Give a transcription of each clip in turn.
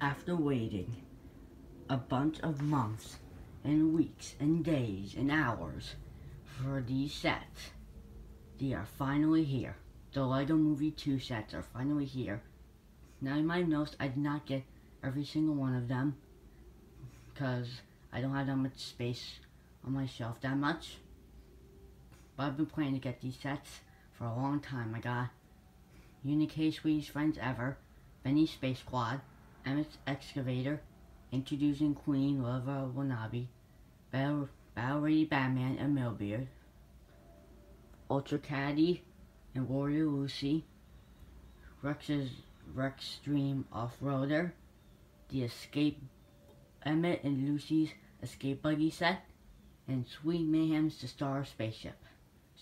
after waiting a bunch of months and weeks and days and hours for these sets, they are finally here. The LEGO Movie 2 sets are finally here. Now you might notice I did not get every single one of them because I don't have that much space on my shelf that much. But I've been planning to get these sets for a long time. I got Unikitty's Sweetest Friends Ever, Benny Space Squad, Emmet's Excavator, Introducing Queen Lova Wa'Nabi, Battle, Battle Batman and Millbeard, Ultrakatty and Warrior Lucy, Rex's Rex-treme Off-Roader, the Escape Emmet and Lucy's Escape Buggy set, and Sweet Mayhem's Systar Spaceship.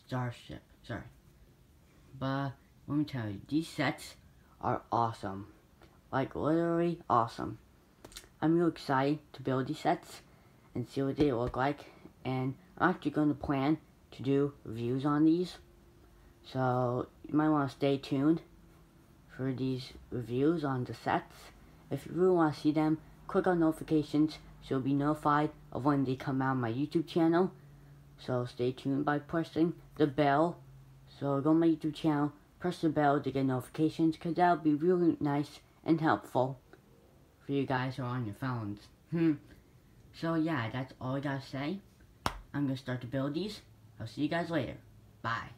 Starship, sorry. But let me tell you, these sets are awesome. Like literally awesome. I'm real excited to build these sets and see what they look like. And I'm actually going to plan to do reviews on these. So you might want to stay tuned for these reviews on the sets. If you really want to see them, click on notifications so you'll be notified of when they come out on my YouTube channel. So stay tuned by pressing the bell. So go on my YouTube channel, press the bell to get notifications because that'll be really nice and helpful for you guys who are on your phones. Hmm. So yeah, that's all I gotta say. I'm gonna start to build these. I'll see you guys later. Bye.